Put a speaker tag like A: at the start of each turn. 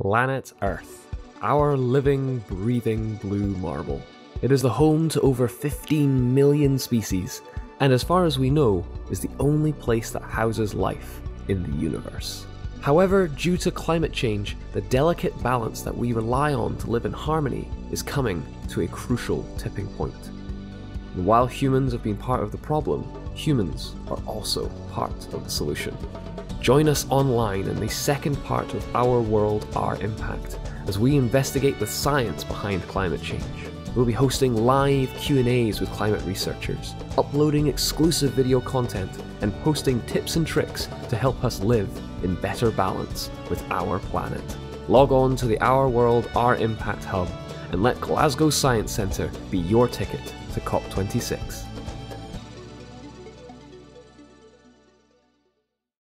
A: Planet Earth, our living, breathing blue marble. It is the home to over 15 million species, and as far as we know, is the only place that houses life in the universe. However, due to climate change, the delicate balance that we rely on to live in harmony is coming to a crucial tipping point. And while humans have been part of the problem, humans are also part of the solution. Join us online in the second part of Our World, Our Impact as we investigate the science behind climate change. We'll be hosting live Q&As with climate researchers, uploading exclusive video content, and posting tips and tricks to help us live in better balance with our planet. Log on to the Our World, Our Impact Hub and let Glasgow Science Centre be your ticket to COP26.